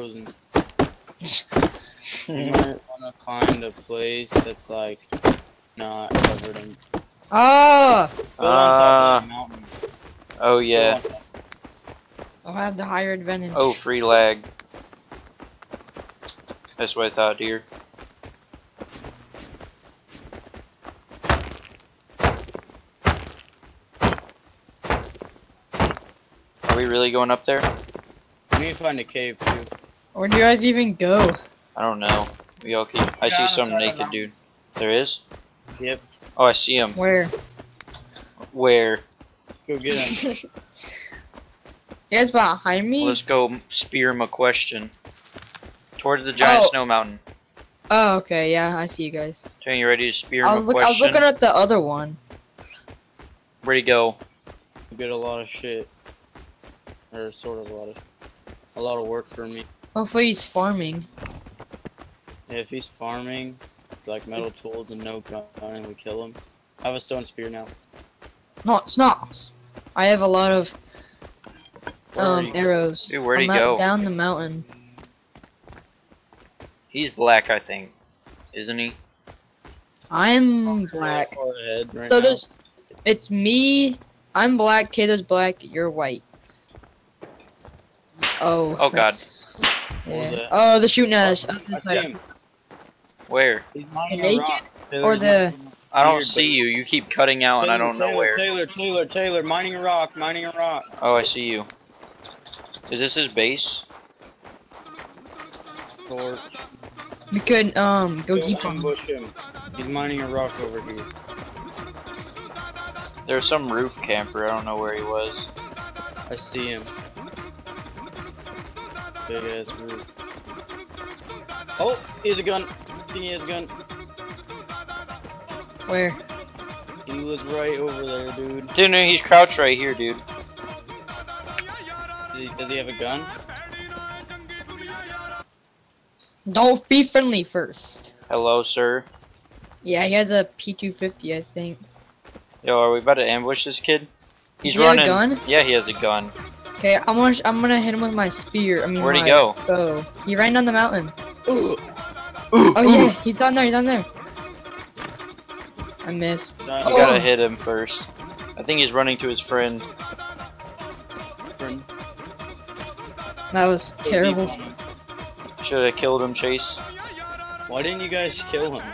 frozen. You might wanna find a place that's like not covered in. Ah! Go on top of the mountain. Oh yeah. on. I'll have the higher advantage. Oh, free lag. That's what I thought, dear. Are we really going up there? We need to find a cave too. Where do you guys even go? I don't know. We all keep. I Yeah, see some side of the naked dude. There is. Yep. Oh, I see him. Where? Where? Go get him. You guys behind me? Let's go spear him a question. Towards the giant Oh. snow mountain. Oh, okay, yeah, I see you guys. Tony, you ready to spear I him was, a look, I was looking at the other one. Where'd go? You get a lot of shit. Or sort of a lot of a lot of work for me. Hopefully he's farming. Yeah, If he's farming, like metal tools and no gun, and we kill him. I have a stone spear now. No, it's not. I have a lot of Where um you? arrows. Dude, where'd he I'm at- go? Down the mountain. He's black, I think. Isn't he? I'm black. Right So now. there's, it's me. I'm black. Kato's black. You're white. Oh. Oh, God. That's- What was Yeah. that? Oh, they're shooting at us. I see him. Where? The naked or the- I don't see you. You keep cutting out and I don't know Taylor, where. Taylor, Taylor, Taylor, Taylor, mining a rock, mining a rock. Oh, I see you. Is this his base? Or We could um go go deep on. him. him. He's mining a rock over here. There's some roof camper. I don't know where he was. I see him. Big ass roof. Oh, he has a gun. I think he has a gun. Where? He was right over there, dude. Dude, no, he's crouched right here, dude. Does he, does he have a gun? Don't be friendly first. Hello, sir. Yeah, he has a P250, I think. Yo, are we about to ambush this kid? He's Does he have a running. gun? Yeah, he has a gun. Okay, I'm gonna I'm gonna hit him with my spear. I mean, Where'd he go? bow. He ran down the mountain. Ooh. Oh yeah, he's down there. He's down there. I missed. You Oh. gotta hit him first. I think he's running to his friend. friend. That was terrible. Should have killed him, Chase. Why didn't you guys kill him?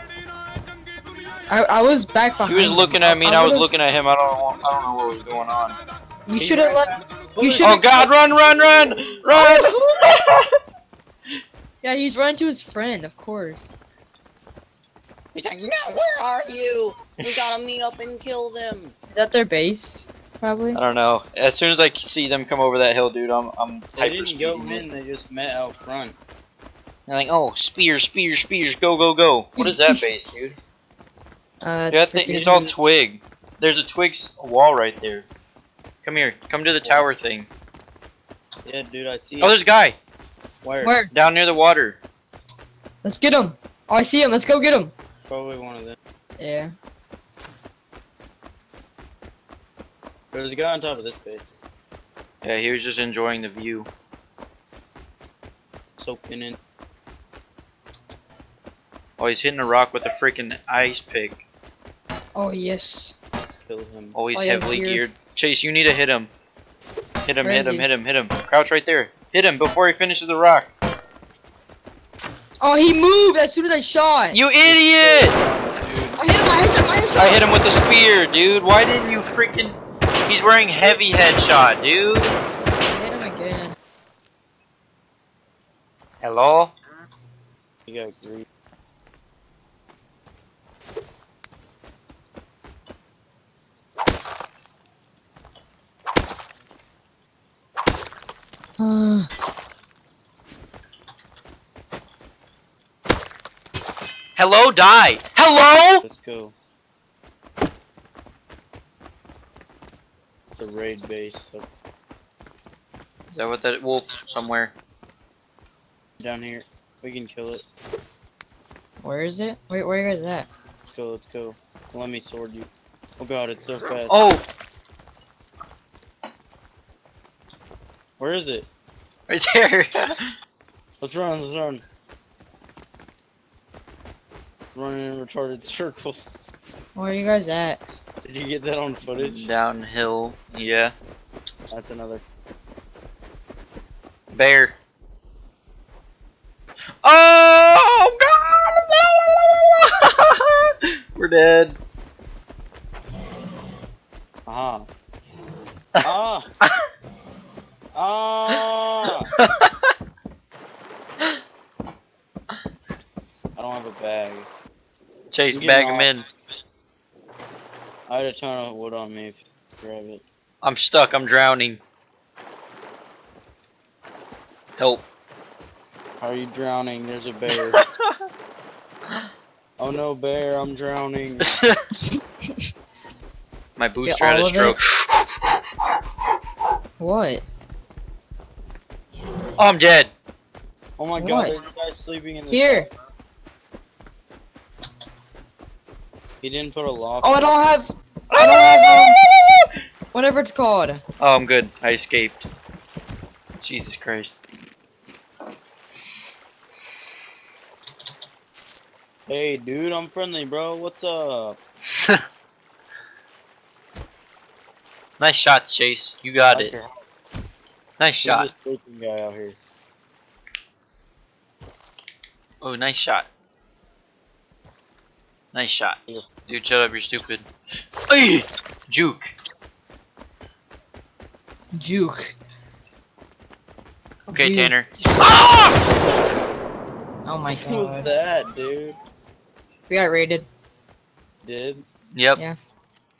I I was back behind. He behind. was him. looking at me and I was looking at him. I don't know. I don't know what was going on. You should have right let. Back. you should've- Oh God! Run! Run! Run! Run! Yeah, he's running to his friend, of course. He's like, no, where are you? We gotta meet up and kill them. Is that their base? Probably. I don't know. As soon as I see them come over that hill, dude, I'm I'm They didn't go speeding. in, they just met out front. They're like, oh, spears, spears, spears, go, go, go. What is that base, dude? Uh, Yeah, I it's think it's all twig. There's a twig's wall right there. Come here. Come to the tower thing. Yeah, dude, I see Oh, there's a guy Where? Where? down near the water. Let's get him. Oh, I see him. Let's go get him. Probably one of them. Yeah. There's a guy on top of this base. Yeah, he was just enjoying the view. Soaking in. Oh, he's hitting a rock with a freaking ice pick. Oh yes. Kill him. Oh, he's Oh, yeah, heavily here. geared. Chase, you need to hit him. Hit him, Where hit him, he? hit him, hit him. Crouch right there. Hit him before he finishes the rock. Oh, he moved as soon as I shot. You idiot! I hit him. I hit him. I hit him. I hit him with the spear, dude. Why didn't you freaking... He's wearing heavy headshot, dude. I hit him again. Hello? you got grief. Uh, Hello, die. Hello? Let's go. It's a raid base so Is that what that wolf somewhere? down here. We can kill it. where is it? Where, where you guys at? Let's go, let's go. Let me sword you. Oh god, it's so fast. Oh, Where is it? right there. Let's run, let's run. Running in retarded circles. Where are you guys at? Did you get that on footage? Downhill. Yeah. That's another. Bear. Oh God! We're dead. Ah! I don't have a bag. Chase, bag off. him in. I had a ton of wood on me if you grab it. I'm stuck. I'm drowning. Help. How are you drowning? There's a bear. oh no, bear, I'm drowning. My booster had a all of stroke. What? Oh, I'm dead. Oh my What? god, there's a guy sleeping in the Here. He didn't put a lock. Oh, I don't have. I don't have um, whatever it's called. Oh, I'm good. I escaped. Jesus Christ. Hey, dude, I'm friendly, bro. What's up? nice shot, Chase. You got Like it. Your- Nice shot. this sleeping guy out here? Oh, nice shot. Nice shot. Yeah. Dude, shut up. You're stupid. Ay! Juke. Juke. Okay, Dude. Tanner. Ah! Oh my Who was god. that, dude? We got raided. Did? Yep. Yeah.